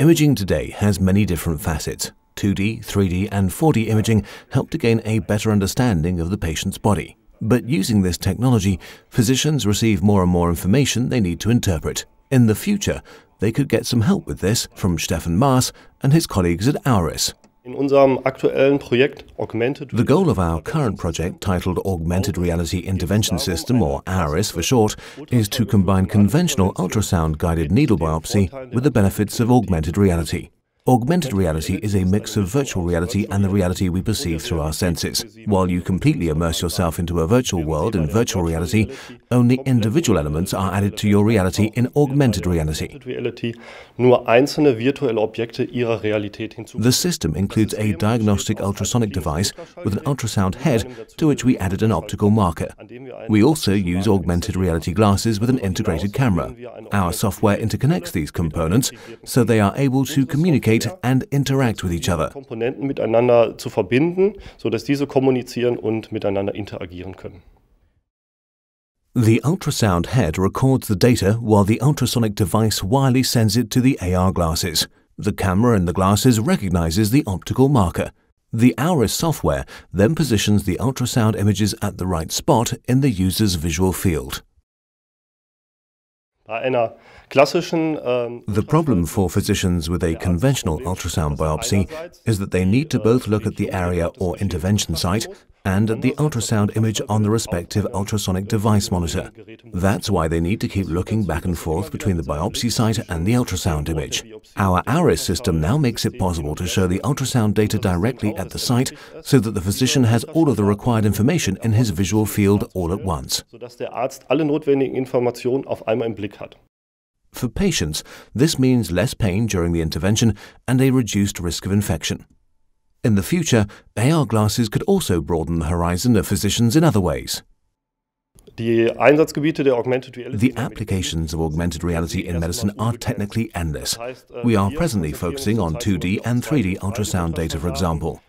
Imaging today has many different facets. 2D, 3D, and 4D imaging help to gain a better understanding of the patient's body. But using this technology, physicians receive more and more information they need to interpret. In the future, they could get some help with this from Stefan Maas and his colleagues at Auris. The goal of our current project, titled Augmented Reality Intervention System, or AURIS for short, is to combine conventional ultrasound guided needle biopsy with the benefits of augmented reality. Augmented reality is a mix of virtual reality and the reality we perceive through our senses. While you completely immerse yourself into a virtual world in virtual reality, only individual elements are added to your reality in augmented reality. The system includes a diagnostic ultrasonic device with an ultrasound head to which we added an optical marker. We also use augmented reality glasses with an integrated camera. Our software interconnects these components so they are able to communicate communicate and interact with each other. Komponenten miteinander zu verbinden, sodass diese kommunizieren und miteinander interagieren können. The ultrasound head records the data while the ultrasonic device wirely sends it to the AR glasses. The camera in the glasses recognizes the optical marker. The AURIS software then positions the ultrasound images at the right spot in the user's visual field. Ähm, the problem for physicians with a conventional ultrasound biopsy is that they need to both look at the area or intervention site and the ultrasound image on the respective ultrasonic device monitor. That's why they need to keep looking back and forth between the biopsy site and the ultrasound image. Our AURIS system now makes it possible to show the ultrasound data directly at the site so that the physician has all of the required information in his visual field all at once. For patients, this means less pain during the intervention and a reduced risk of infection. In the future, AR glasses could also broaden the horizon of physicians in other ways. The applications of augmented reality in medicine are technically endless. We are presently focusing on 2D and 3D ultrasound data, for example.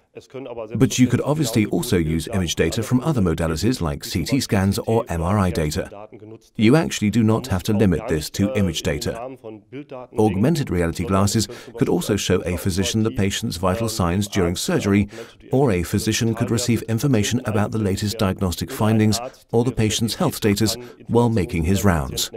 But you could obviously also use image data from other modalities like CT scans or MRI data. You actually do not have to limit this to image data. Augmented reality glasses could also show a physician the patient's vital signs during surgery, or a physician could receive information about the latest diagnostic findings or the patient's health status while making his rounds.